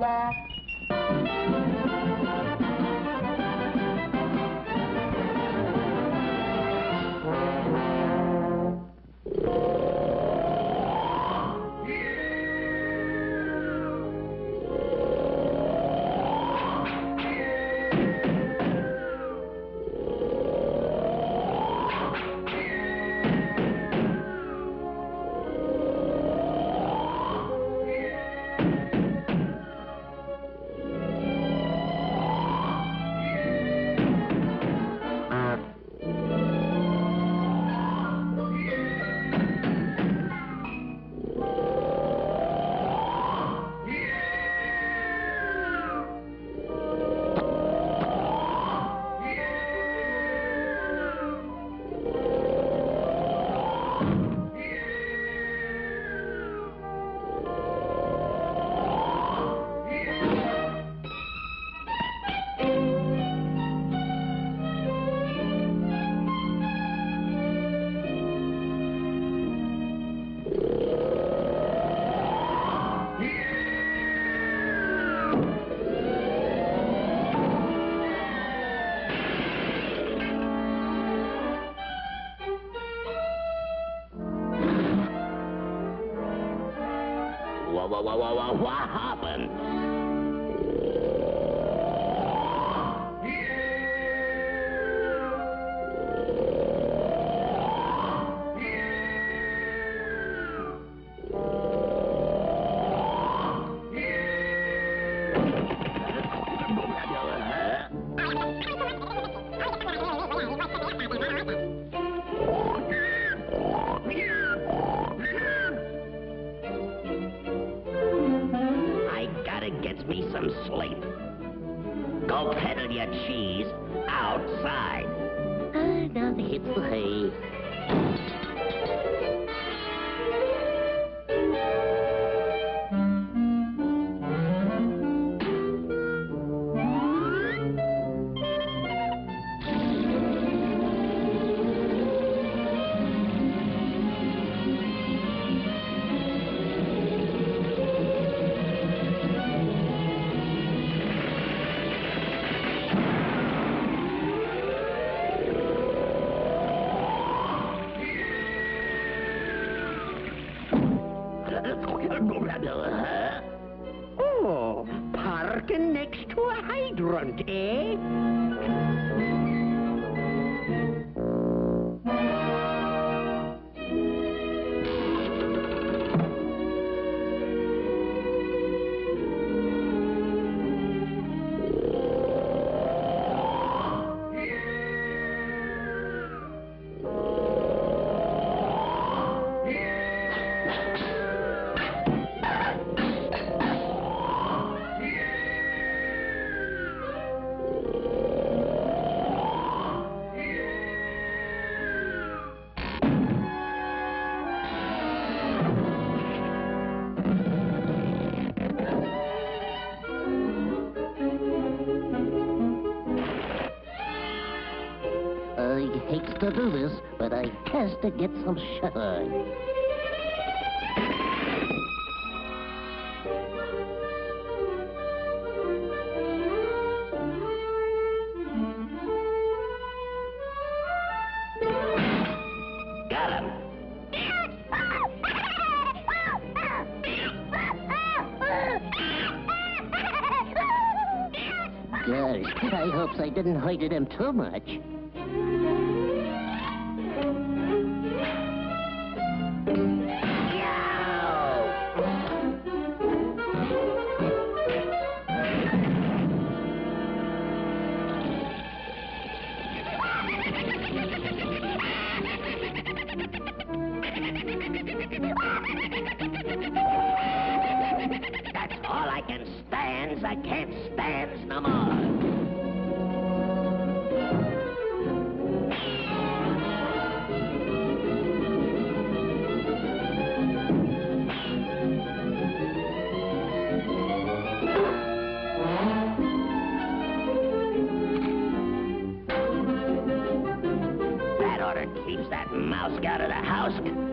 Ba whoa, whoa, whoa, what happened? Some sleep. Go peddle your cheese outside. Ah, now the hay. Oh, parking next to a hydrant, eh? I hate to do this, but I has to get some him. Gosh, I hopes I didn't hurt him too much. That's all I can stand. I can't stand no more. To that mouse out of the house.